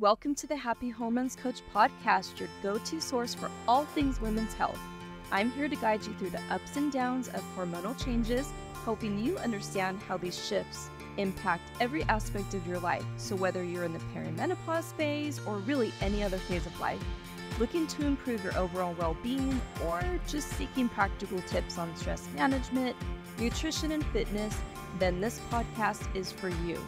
Welcome to the Happy Hormones Coach podcast, your go to source for all things women's health. I'm here to guide you through the ups and downs of hormonal changes, helping you understand how these shifts impact every aspect of your life. So, whether you're in the perimenopause phase or really any other phase of life, looking to improve your overall well being, or just seeking practical tips on stress management, nutrition, and fitness, then this podcast is for you.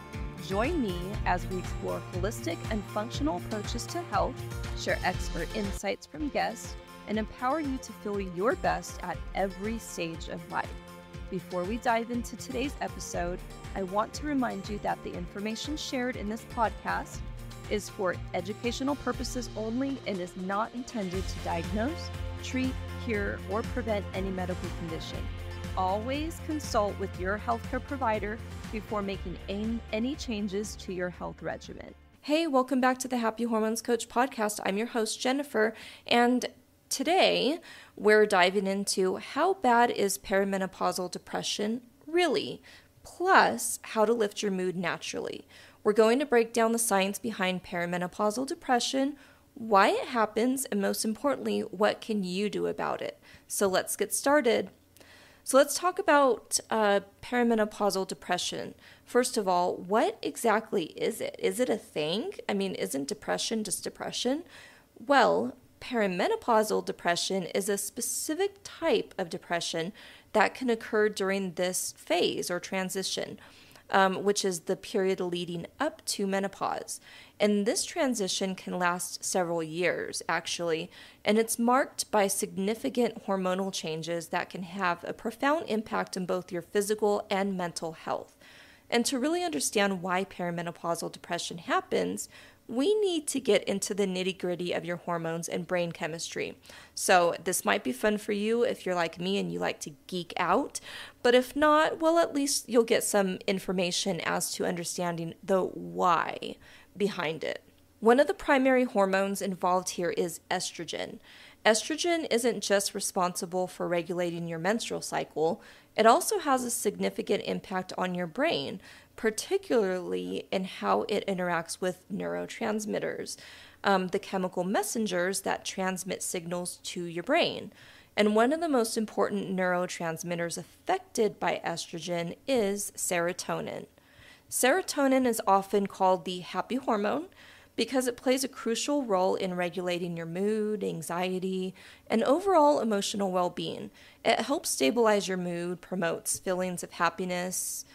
Join me as we explore holistic and functional approaches to health, share expert insights from guests, and empower you to feel your best at every stage of life. Before we dive into today's episode, I want to remind you that the information shared in this podcast is for educational purposes only and is not intended to diagnose, treat, cure, or prevent any medical condition. Always consult with your healthcare provider before making any changes to your health regimen. Hey, welcome back to the Happy Hormones Coach podcast. I'm your host, Jenifer, and today we're diving into how bad is perimenopausal depression really, plus how to lift your mood naturally. We're going to break down the science behind perimenopausal depression, why it happens, and most importantly, what can you do about it. So let's get started. So let's talk about uh, perimenopausal depression. First of all, what exactly is it? Is it a thing? I mean, isn't depression just depression? Well, perimenopausal depression is a specific type of depression that can occur during this phase or transition um, which is the period leading up to menopause. And this transition can last several years, actually, and it's marked by significant hormonal changes that can have a profound impact on both your physical and mental health. And to really understand why perimenopausal depression happens, we need to get into the nitty gritty of your hormones and brain chemistry. So, this might be fun for you if you're like me and you like to geek out, but if not, well, at least you'll get some information as to understanding the why behind it. One of the primary hormones involved here is estrogen. Estrogen isn't just responsible for regulating your menstrual cycle, it also has a significant impact on your brain, particularly in how it interacts with neurotransmitters, um, the chemical messengers that transmit signals to your brain. And one of the most important neurotransmitters affected by estrogen is serotonin. Serotonin is often called the happy hormone because it plays a crucial role in regulating your mood, anxiety, and overall emotional well being. It helps stabilize your mood, promotes feelings of happiness,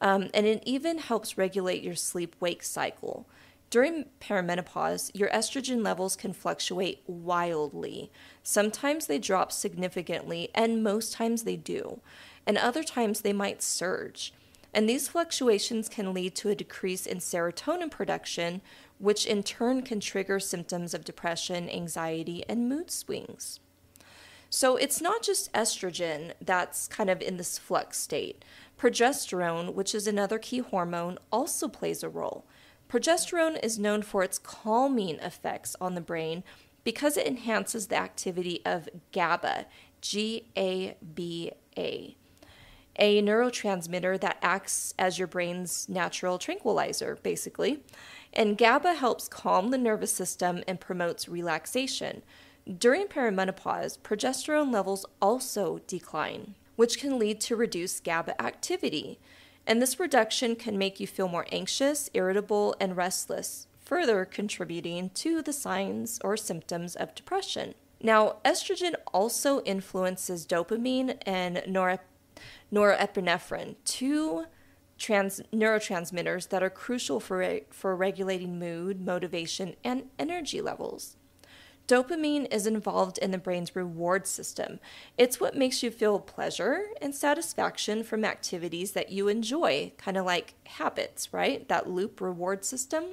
um, and it even helps regulate your sleep wake cycle. During perimenopause, your estrogen levels can fluctuate wildly. Sometimes they drop significantly, and most times they do, and other times they might surge. And these fluctuations can lead to a decrease in serotonin production, which in turn can trigger symptoms of depression, anxiety, and mood swings. So it's not just estrogen that's kind of in this flux state. Progesterone, which is another key hormone, also plays a role. Progesterone is known for its calming effects on the brain because it enhances the activity of GABA, G A B A, a neurotransmitter that acts as your brain's natural tranquilizer, basically. And GABA helps calm the nervous system and promotes relaxation. During perimenopause, progesterone levels also decline which can lead to reduced GABA activity. And this reduction can make you feel more anxious, irritable, and restless, further contributing to the signs or symptoms of depression. Now, estrogen also influences dopamine and norepinephrine, two trans- neurotransmitters that are crucial for, re- for regulating mood, motivation, and energy levels. Dopamine is involved in the brain's reward system. It's what makes you feel pleasure and satisfaction from activities that you enjoy, kind of like habits, right? That loop reward system.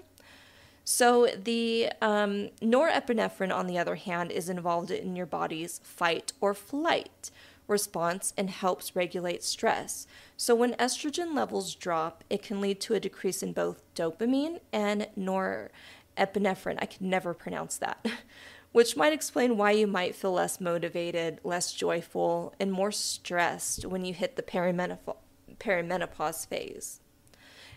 So, the um, norepinephrine, on the other hand, is involved in your body's fight or flight response and helps regulate stress. So, when estrogen levels drop, it can lead to a decrease in both dopamine and norepinephrine. I can never pronounce that. which might explain why you might feel less motivated, less joyful, and more stressed when you hit the perimenopause phase.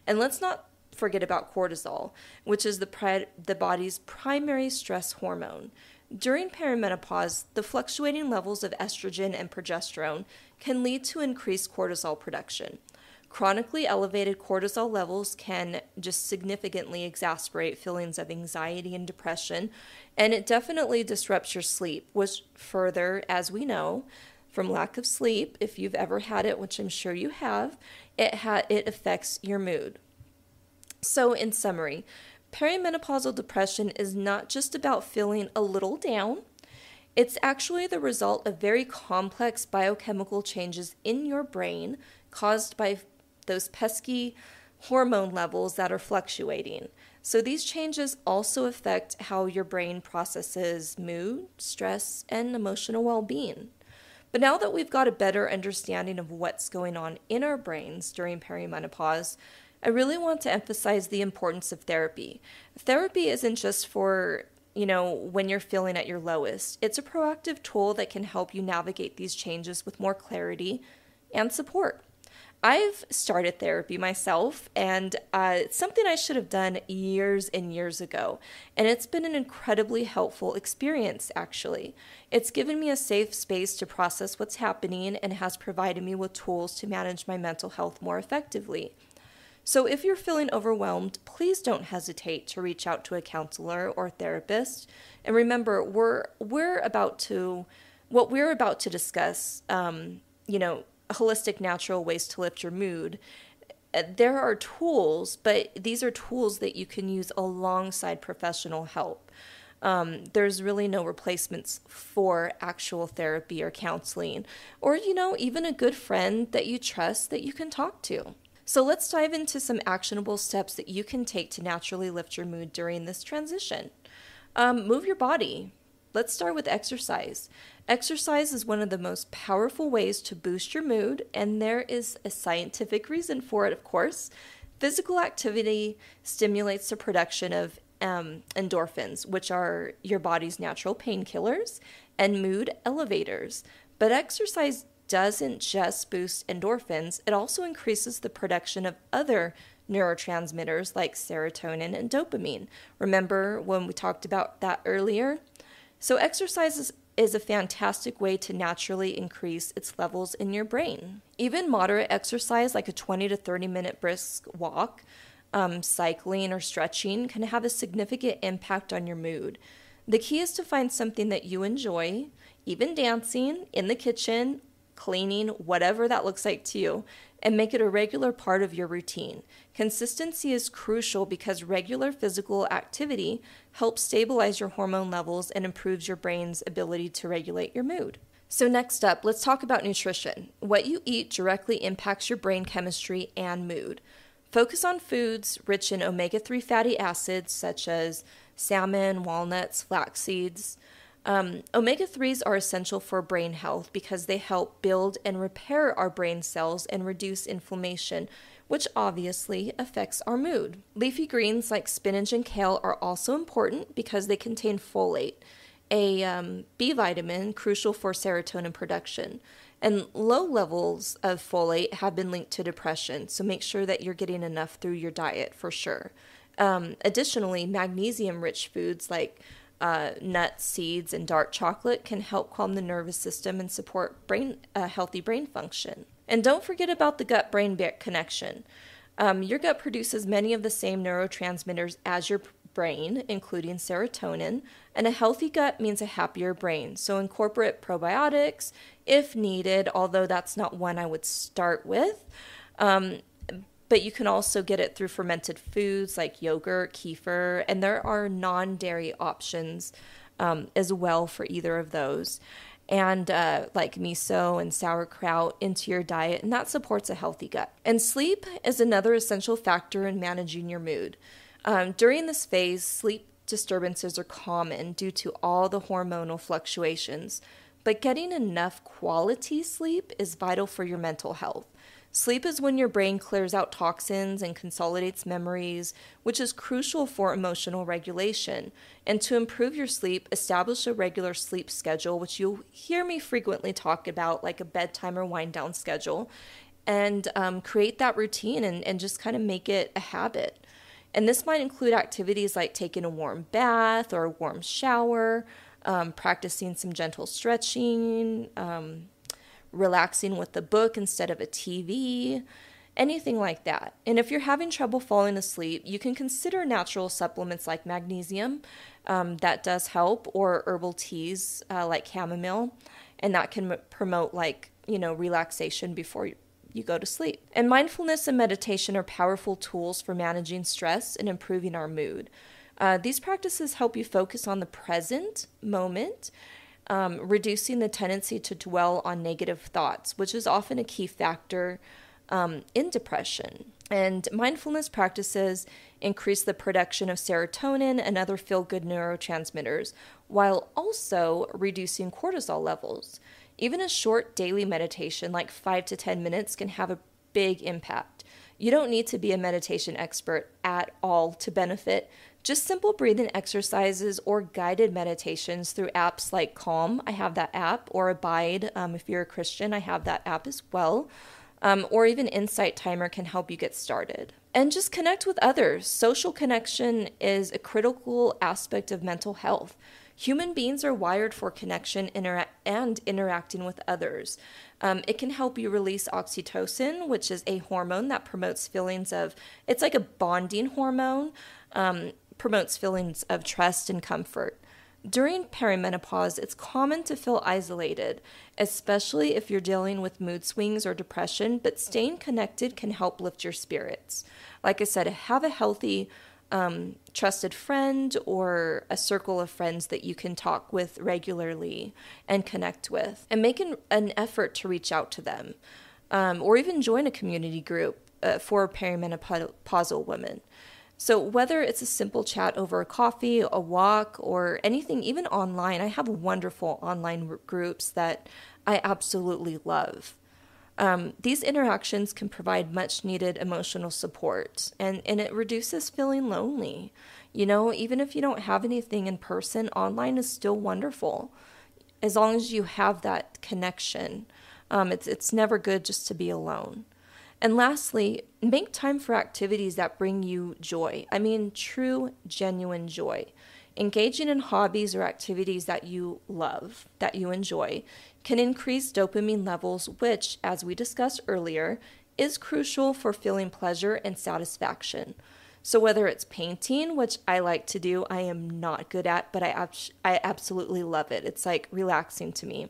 And let's not forget about cortisol, which is the, pri- the body's primary stress hormone. During perimenopause, the fluctuating levels of estrogen and progesterone can lead to increased cortisol production. Chronically elevated cortisol levels can just significantly exacerbate feelings of anxiety and depression, and it definitely disrupts your sleep, which further, as we know, from lack of sleep, if you've ever had it, which I'm sure you have, it ha- it affects your mood. So, in summary, perimenopausal depression is not just about feeling a little down. It's actually the result of very complex biochemical changes in your brain caused by those pesky hormone levels that are fluctuating. So, these changes also affect how your brain processes mood, stress, and emotional well being. But now that we've got a better understanding of what's going on in our brains during perimenopause, I really want to emphasize the importance of therapy. Therapy isn't just for, you know, when you're feeling at your lowest. It's a proactive tool that can help you navigate these changes with more clarity and support. I've started therapy myself, and uh, it's something I should have done years and years ago. And it's been an incredibly helpful experience, actually. It's given me a safe space to process what's happening and has provided me with tools to manage my mental health more effectively. So, if you're feeling overwhelmed, please don't hesitate to reach out to a counselor or therapist. And remember, we're we're about to what we're about to discuss. Um, you know, holistic natural ways to lift your mood uh, there are tools but these are tools that you can use alongside professional help um, there's really no replacements for actual therapy or counseling or you know even a good friend that you trust that you can talk to so let's dive into some actionable steps that you can take to naturally lift your mood during this transition um, move your body let's start with exercise Exercise is one of the most powerful ways to boost your mood, and there is a scientific reason for it, of course. Physical activity stimulates the production of um, endorphins, which are your body's natural painkillers and mood elevators. But exercise doesn't just boost endorphins, it also increases the production of other neurotransmitters like serotonin and dopamine. Remember when we talked about that earlier? So, exercise is is a fantastic way to naturally increase its levels in your brain. Even moderate exercise, like a 20 to 30 minute brisk walk, um, cycling, or stretching, can have a significant impact on your mood. The key is to find something that you enjoy, even dancing, in the kitchen, cleaning, whatever that looks like to you, and make it a regular part of your routine. Consistency is crucial because regular physical activity helps stabilize your hormone levels and improves your brain's ability to regulate your mood. So, next up, let's talk about nutrition. What you eat directly impacts your brain chemistry and mood. Focus on foods rich in omega 3 fatty acids such as salmon, walnuts, flax seeds. Um, omega 3s are essential for brain health because they help build and repair our brain cells and reduce inflammation, which obviously affects our mood. Leafy greens like spinach and kale are also important because they contain folate, a um, B vitamin crucial for serotonin production. And low levels of folate have been linked to depression, so make sure that you're getting enough through your diet for sure. Um, additionally, magnesium rich foods like uh, nuts, seeds, and dark chocolate can help calm the nervous system and support brain uh, healthy brain function. And don't forget about the gut brain connection. Um, your gut produces many of the same neurotransmitters as your brain, including serotonin, and a healthy gut means a happier brain. So incorporate probiotics if needed, although that's not one I would start with. Um, but you can also get it through fermented foods like yogurt, kefir, and there are non dairy options um, as well for either of those and uh, like miso and sauerkraut into your diet, and that supports a healthy gut. And sleep is another essential factor in managing your mood. Um, during this phase, sleep disturbances are common due to all the hormonal fluctuations, but getting enough quality sleep is vital for your mental health. Sleep is when your brain clears out toxins and consolidates memories, which is crucial for emotional regulation. And to improve your sleep, establish a regular sleep schedule, which you'll hear me frequently talk about, like a bedtime or wind down schedule, and um, create that routine and, and just kind of make it a habit. And this might include activities like taking a warm bath or a warm shower, um, practicing some gentle stretching, um, relaxing with a book instead of a TV, anything like that. And if you're having trouble falling asleep, you can consider natural supplements like magnesium. Um, that does help, or herbal teas uh, like chamomile, and that can promote like you know relaxation before you, you go to sleep. And mindfulness and meditation are powerful tools for managing stress and improving our mood. Uh, these practices help you focus on the present moment um, reducing the tendency to dwell on negative thoughts, which is often a key factor um, in depression. And mindfulness practices increase the production of serotonin and other feel good neurotransmitters while also reducing cortisol levels. Even a short daily meditation, like five to 10 minutes, can have a big impact. You don't need to be a meditation expert at all to benefit. Just simple breathing exercises or guided meditations through apps like Calm, I have that app, or Abide, um, if you're a Christian, I have that app as well um, or even Insight Timer can help you get started. And just connect with others. Social connection is a critical aspect of mental health. Human beings are wired for connection intera- and interacting with others. Um, it can help you release oxytocin, which is a hormone that promotes feelings of, it's like a bonding hormone, um, promotes feelings of trust and comfort. During perimenopause, it's common to feel isolated, especially if you're dealing with mood swings or depression, but staying connected can help lift your spirits. Like I said, have a healthy, um, trusted friend or a circle of friends that you can talk with regularly and connect with, and make an, an effort to reach out to them, um, or even join a community group uh, for perimenopausal women. So, whether it's a simple chat over a coffee, a walk, or anything, even online, I have wonderful online groups that I absolutely love. Um, these interactions can provide much needed emotional support and, and it reduces feeling lonely. You know, even if you don't have anything in person, online is still wonderful as long as you have that connection. Um, it's, it's never good just to be alone. And lastly, make time for activities that bring you joy. I mean, true, genuine joy. Engaging in hobbies or activities that you love, that you enjoy, can increase dopamine levels, which, as we discussed earlier, is crucial for feeling pleasure and satisfaction. So, whether it's painting, which I like to do, I am not good at, but I, ab- I absolutely love it. It's like relaxing to me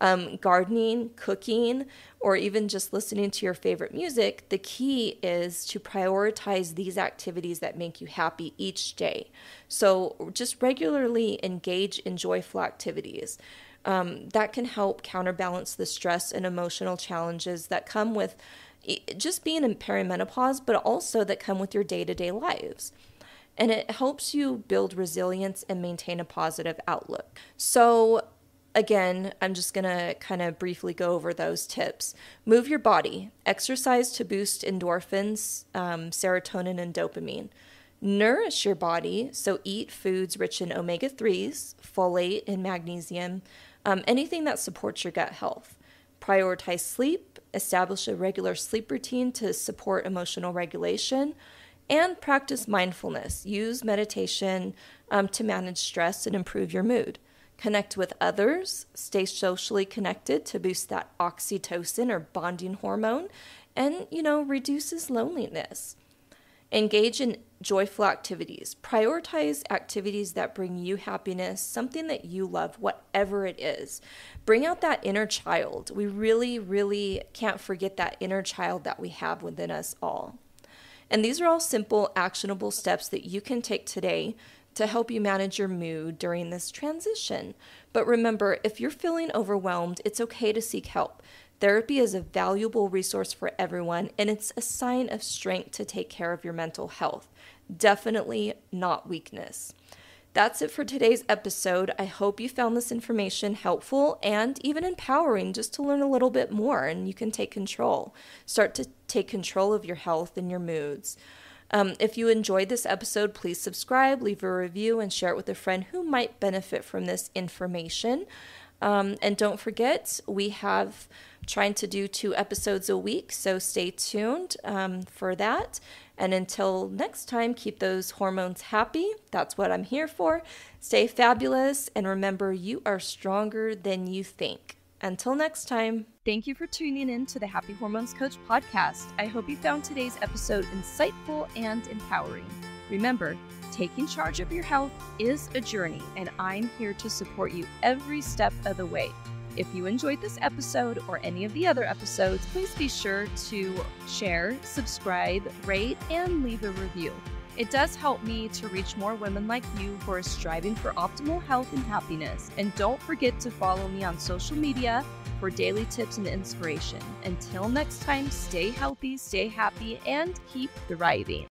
um, gardening, cooking, or even just listening to your favorite music, the key is to prioritize these activities that make you happy each day. So just regularly engage in joyful activities. Um, that can help counterbalance the stress and emotional challenges that come with just being in perimenopause, but also that come with your day to day lives and it helps you build resilience and maintain a positive outlook. So, Again, I'm just going to kind of briefly go over those tips. Move your body, exercise to boost endorphins, um, serotonin, and dopamine. Nourish your body, so eat foods rich in omega 3s, folate, and magnesium, um, anything that supports your gut health. Prioritize sleep, establish a regular sleep routine to support emotional regulation, and practice mindfulness. Use meditation um, to manage stress and improve your mood connect with others, stay socially connected to boost that oxytocin or bonding hormone, and, you know, reduces loneliness. Engage in joyful activities. Prioritize activities that bring you happiness, something that you love, whatever it is. Bring out that inner child. We really, really can't forget that inner child that we have within us all. And these are all simple, actionable steps that you can take today to help you manage your mood during this transition. But remember, if you're feeling overwhelmed, it's okay to seek help. Therapy is a valuable resource for everyone, and it's a sign of strength to take care of your mental health. Definitely not weakness. That's it for today's episode. I hope you found this information helpful and even empowering just to learn a little bit more and you can take control. Start to take control of your health and your moods. Um, if you enjoyed this episode, please subscribe, leave a review, and share it with a friend who might benefit from this information. Um, and don't forget, we have trying to do two episodes a week, so stay tuned um, for that. And until next time, keep those hormones happy. That's what I'm here for. Stay fabulous and remember you are stronger than you think. Until next time. Thank you for tuning in to the Happy Hormones Coach podcast. I hope you found today's episode insightful and empowering. Remember, taking charge of your health is a journey, and I'm here to support you every step of the way. If you enjoyed this episode or any of the other episodes, please be sure to share, subscribe, rate, and leave a review. It does help me to reach more women like you who are striving for optimal health and happiness. And don't forget to follow me on social media for daily tips and inspiration. Until next time, stay healthy, stay happy, and keep thriving.